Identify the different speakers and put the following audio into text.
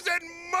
Speaker 1: frozen